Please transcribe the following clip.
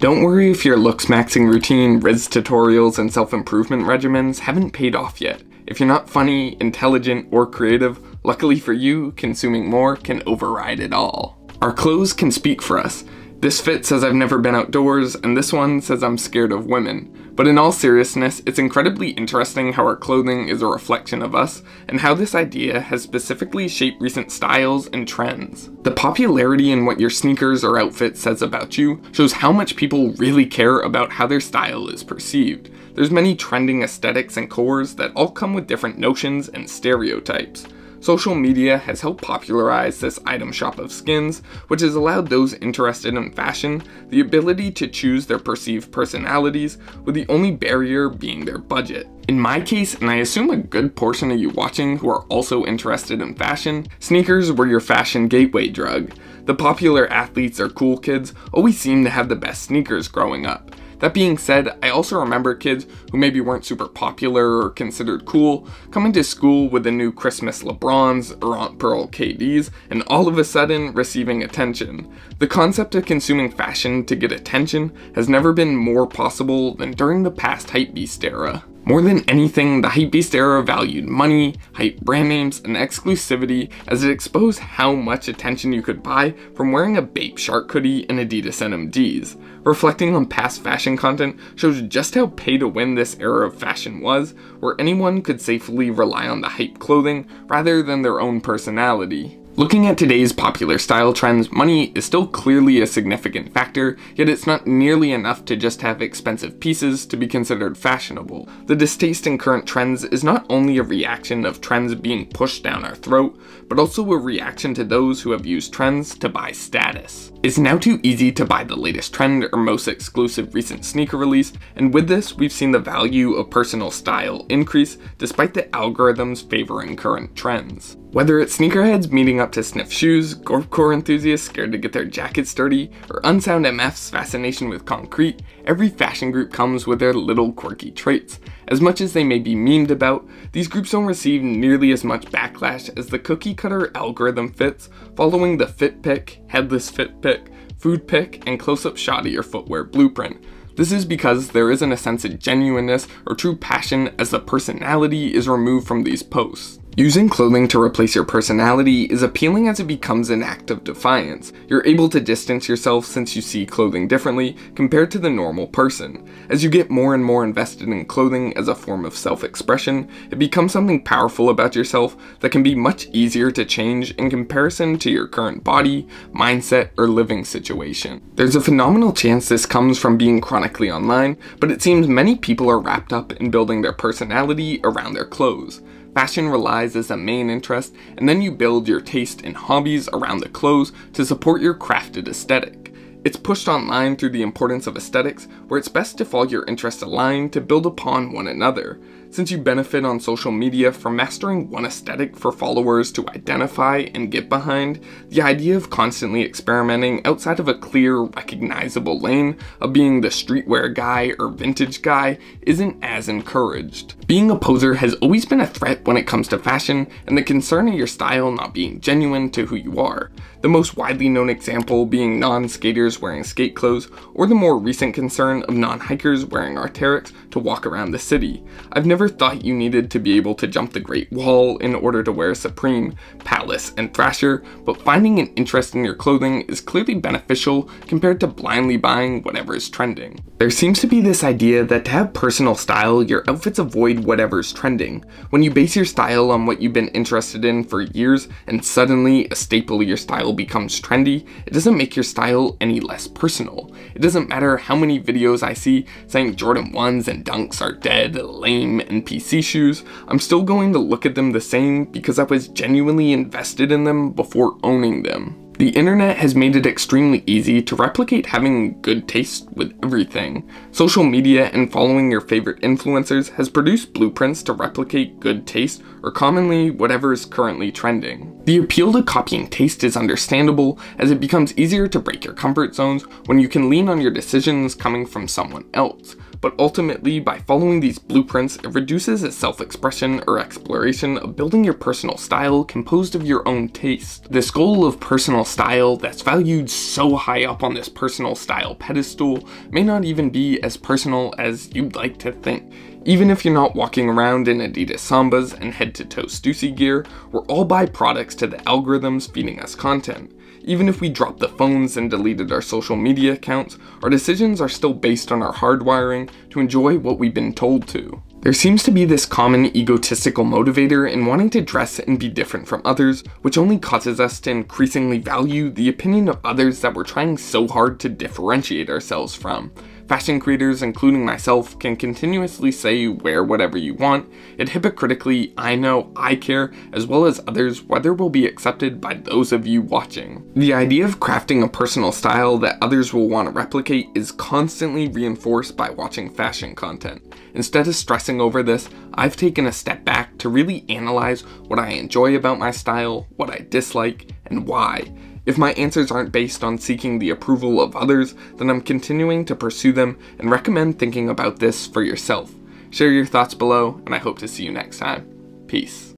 Don't worry if your looksmaxxing routine, rizz tutorials, and self-improvement regimens haven't paid off yet. If you're not funny, intelligent, or creative, luckily for you, consuming more can override it all. Our clothes can speak for us. This fit says I've never been outdoors, and this one says I'm scared of women. But in all seriousness, it's incredibly interesting how our clothing is a reflection of us, and how this idea has specifically shaped recent styles and trends. The popularity in what your sneakers or outfit says about you shows how much people really care about how their style is perceived. There's many trending aesthetics and cores that all come with different notions and stereotypes. Social media has helped popularize this item shop of skins, which has allowed those interested in fashion the ability to choose their perceived personalities, with the only barrier being their budget. In my case, and I assume a good portion of you watching who are also interested in fashion, sneakers were your fashion gateway drug. The popular athletes or cool kids always seem to have the best sneakers growing up. That being said, I also remember kids who maybe weren't super popular or considered cool coming to school with the new Christmas LeBrons or Aunt Pearl KDs and all of a sudden receiving attention. The concept of consuming fashion to get attention has never been more possible than during the past hypebeast era. More than anything, the Hypebeast era valued money, hype brand names, and exclusivity as it exposed how much attention you could buy from wearing a Bape Shark hoodie and Adidas NMDs. Reflecting on past fashion content shows just how pay to win this era of fashion was, where anyone could safely rely on the hype clothing rather than their own personality. Looking at today's popular style trends, money is still clearly a significant factor, yet it's not nearly enough to just have expensive pieces to be considered fashionable. The distaste in current trends is not only a reaction of trends being pushed down our throat, but also a reaction to those who have used trends to buy status. It's now too easy to buy the latest trend or most exclusive recent sneaker release, and with this, we've seen the value of personal style increase despite the algorithms favoring current trends. Whether it's sneakerheads meeting up to sniff shoes, gorpcore enthusiasts scared to get their jackets dirty, or unsound MF's fascination with concrete, every fashion group comes with their little quirky traits. As much as they may be memed about, these groups don't receive nearly as much backlash as the cookie cutter algorithm fits, following the fit pic, headless fit pic, food pic, and close-up shot of your footwear blueprint. This is because there isn't a sense of genuineness or true passion as the personality is removed from these posts. Using clothing to replace your personality is appealing as it becomes an act of defiance. You're able to distance yourself since you see clothing differently compared to the normal person. As you get more and more invested in clothing as a form of self-expression, it becomes something powerful about yourself that can be much easier to change in comparison to your current body, mindset, or living situation. There's a phenomenal chance this comes from being chronically online, but it seems many people are wrapped up in building their personality around their clothes. Fashion relies as a main interest, and then you build your taste and hobbies around the clothes to support your crafted aesthetic. It's pushed online through the importance of aesthetics, where it's best if all your interests align to build upon one another since you benefit on social media from mastering one aesthetic for followers to identify and get behind, the idea of constantly experimenting outside of a clear, recognizable lane of being the streetwear guy or vintage guy isn't as encouraged. Being a poser has always been a threat when it comes to fashion and the concern of your style not being genuine to who you are. The most widely known example being non-skaters wearing skate clothes, or the more recent concern of non-hikers wearing Arc'teryx to walk around the city. I've never thought you needed to be able to jump the Great Wall in order to wear Supreme, Palace, and Thrasher, but finding an interest in your clothing is clearly beneficial compared to blindly buying whatever is trending. There seems to be this idea that to have personal style, your outfits avoid whatever's trending. When you base your style on what you've been interested in for years, and suddenly a staple of your style style becomes trendy, it doesn't make your style any less personal. It doesn't matter how many videos I see saying Jordan 1s and Dunks are dead, lame, and PC shoes, I'm still going to look at them the same because I was genuinely invested in them before owning them. The internet has made it extremely easy to replicate having good taste with everything. Social media and following your favorite influencers has produced blueprints to replicate good taste or commonly whatever is currently trending. The appeal to copying taste is understandable as it becomes easier to break your comfort zones when you can lean on your decisions coming from someone else. But ultimately, by following these blueprints, it reduces a self-expression or exploration of building your personal style composed of your own taste. This goal of personal style that's valued so high up on this personal style pedestal may not even be as personal as you'd like to think. Even if you're not walking around in Adidas Sambas and head-to-toe Stussy gear, we're all byproducts to the algorithms feeding us content. Even if we dropped the phones and deleted our social media accounts, our decisions are still based on our hardwiring to enjoy what we've been told to. There seems to be this common egotistical motivator in wanting to dress and be different from others, which only causes us to increasingly value the opinion of others that we're trying so hard to differentiate ourselves from. Fashion creators, including myself, can continuously say you wear whatever you want, yet hypocritically, I know I care, as well as others, whether will be accepted by those of you watching. The idea of crafting a personal style that others will want to replicate is constantly reinforced by watching fashion content. Instead of stressing over this, I've taken a step back to really analyze what I enjoy about my style, what I dislike, and why, if my answers aren't based on seeking the approval of others, then I'm continuing to pursue them and recommend thinking about this for yourself. Share your thoughts below, and I hope to see you next time. Peace.